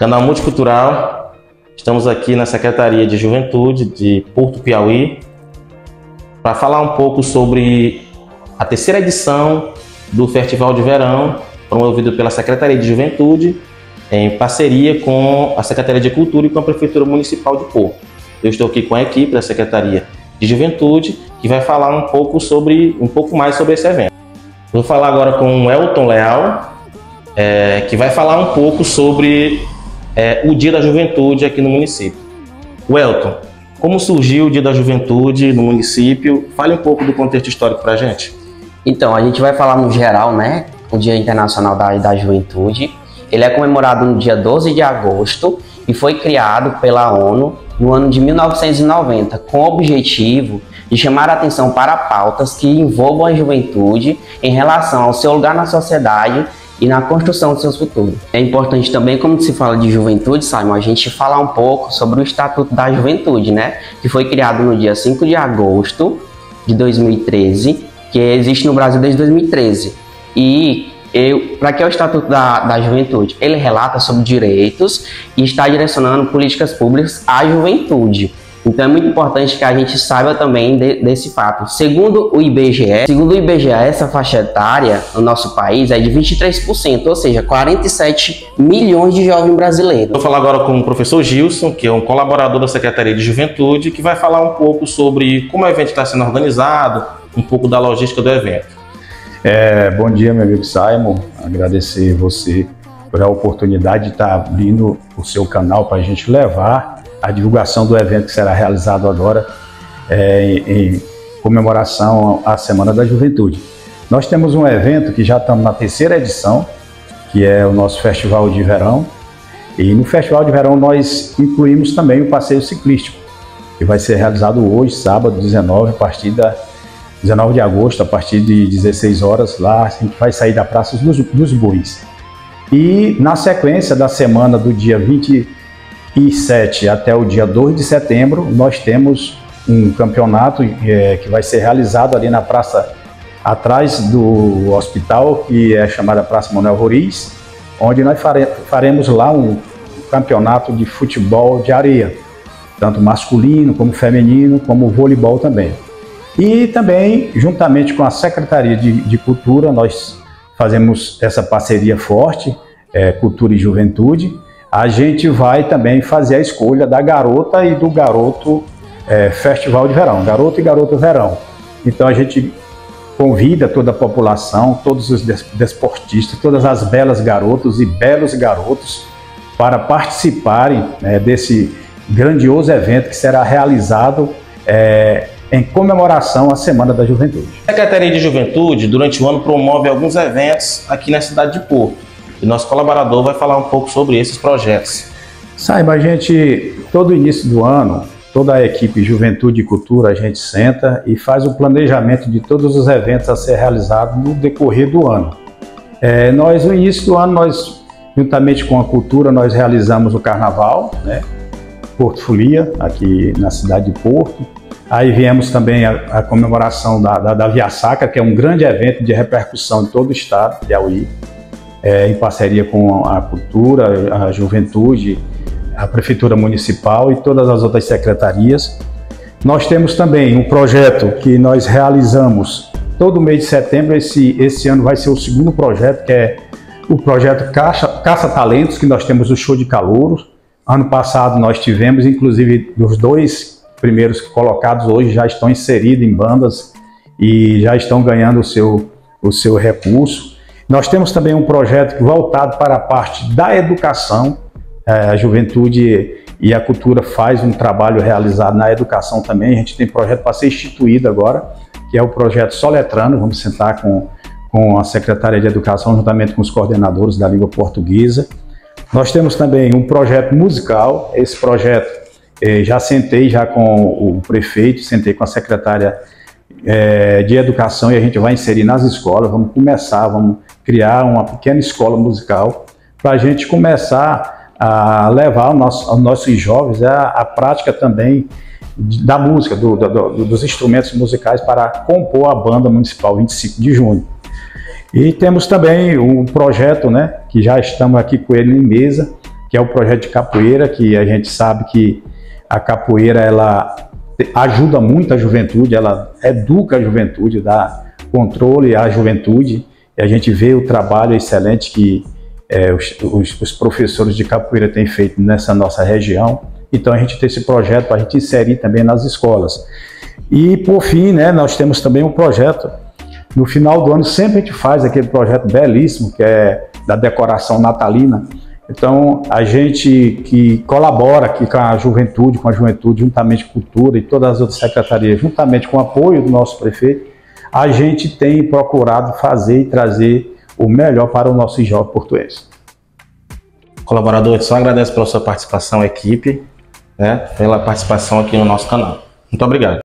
Canal Multicultural. Estamos aqui na Secretaria de Juventude de Porto Piauí para falar um pouco sobre a terceira edição do Festival de Verão, promovido pela Secretaria de Juventude, em parceria com a Secretaria de Cultura e com a Prefeitura Municipal de Porto. Eu estou aqui com a equipe da Secretaria de Juventude, que vai falar um pouco sobre um pouco mais sobre esse evento. Vou falar agora com o Elton Leal, é, que vai falar um pouco sobre é, o Dia da Juventude aqui no município. Welton, como surgiu o Dia da Juventude no município? Fale um pouco do contexto histórico para a gente. Então, a gente vai falar no geral, né? O Dia Internacional da, da Juventude. Ele é comemorado no dia 12 de agosto e foi criado pela ONU no ano de 1990, com o objetivo de chamar a atenção para pautas que envolvam a juventude em relação ao seu lugar na sociedade e na construção de seus futuros. É importante também, como se fala de juventude, Simon, a gente falar um pouco sobre o Estatuto da Juventude, né? Que foi criado no dia 5 de agosto de 2013, que existe no Brasil desde 2013. E para que é o Estatuto da, da Juventude? Ele relata sobre direitos e está direcionando políticas públicas à juventude. Então é muito importante que a gente saiba também de, desse fato. Segundo o IBGE, segundo o IBGE, essa faixa etária no nosso país é de 23%, ou seja, 47 milhões de jovens brasileiros. Vou falar agora com o professor Gilson, que é um colaborador da Secretaria de Juventude, que vai falar um pouco sobre como o evento está sendo organizado, um pouco da logística do evento. É, bom dia, meu amigo Simon. Agradecer você por a oportunidade de estar abrindo o seu canal para a gente levar a divulgação do evento que será realizado agora é, em, em comemoração à Semana da Juventude. Nós temos um evento que já estamos na terceira edição, que é o nosso Festival de Verão. E no Festival de Verão nós incluímos também o passeio ciclístico, que vai ser realizado hoje, sábado 19, a partir da 19 de agosto, a partir de 16 horas, lá a gente vai sair da Praça dos, dos Bois. E na sequência da semana do dia 27 até o dia 2 de setembro, nós temos um campeonato é, que vai ser realizado ali na praça atrás do hospital, que é chamada Praça Manuel Roriz, onde nós fare, faremos lá um campeonato de futebol de areia, tanto masculino como feminino, como voleibol também. E também, juntamente com a Secretaria de, de Cultura, nós fazemos essa parceria forte, é, Cultura e Juventude. A gente vai também fazer a escolha da garota e do garoto é, Festival de Verão, garoto e garoto verão. Então a gente convida toda a população, todos os desportistas, todas as belas garotas e belos garotos para participarem né, desse grandioso evento que será realizado é, em comemoração à Semana da Juventude. A Secretaria de Juventude, durante o ano, promove alguns eventos aqui na cidade de Porto. E nosso colaborador vai falar um pouco sobre esses projetos. Saiba, a gente, todo início do ano, toda a equipe Juventude e Cultura, a gente senta e faz o planejamento de todos os eventos a ser realizados no decorrer do ano. É, nós, no início do ano, nós, juntamente com a cultura, nós realizamos o Carnaval, né? Porto Folia, aqui na cidade de Porto. Aí viemos também a, a comemoração da, da, da, Via Sacra, que é um grande evento de repercussão em todo o estado de Piauí, é, em parceria com a cultura, a juventude, a prefeitura municipal e todas as outras secretarias. Nós temos também um projeto que nós realizamos todo mês de setembro. Esse, esse ano vai ser o segundo projeto, que é o projeto Caça, Caça Talentos, que nós temos o show de calouros. Ano passado nós tivemos, inclusive, dos dois primeiros colocados hoje já estão inseridos em bandas e já estão ganhando o seu, o seu recurso. Nós temos também um projeto voltado para a parte da educação. É, a juventude e a cultura faz um trabalho realizado na educação também. A gente tem projeto para ser instituído agora, que é o projeto Soletrano. Vamos sentar com, com a Secretaria de Educação, juntamente com os coordenadores da língua portuguesa. Nós temos também um projeto musical. Esse projeto é, já sentei já com o prefeito, sentei com a secretária é, de educação e a gente vai inserir nas escolas, vamos começar, vamos criar uma pequena escola musical para a gente começar a levar nosso, nossos jovens a, a prática também da música, do, do, dos instrumentos musicais para compor a banda municipal 25 de junho. E temos também um projeto, né, que já estamos aqui com ele em mesa, que é o projeto de capoeira, que a gente sabe que a capoeira ela ajuda muito a juventude, ela educa a juventude, dá controle à juventude, e a gente vê o trabalho excelente que é, os, os, os, professores de capoeira têm feito nessa nossa região. Então a gente tem esse projeto para a gente inserir também nas escolas. E por fim, né, nós temos também um projeto. No final do ano sempre a gente faz aquele projeto belíssimo que é da decoração natalina. Então a gente que colabora aqui com a juventude, com a juventude, juntamente com a cultura e todas as outras secretarias, juntamente com o apoio do nosso prefeito, a gente tem procurado fazer e trazer o melhor para o nosso jovem portuense. Colaborador, só agradeço pela sua participação, equipe, né, pela participação aqui no nosso canal. Muito obrigado.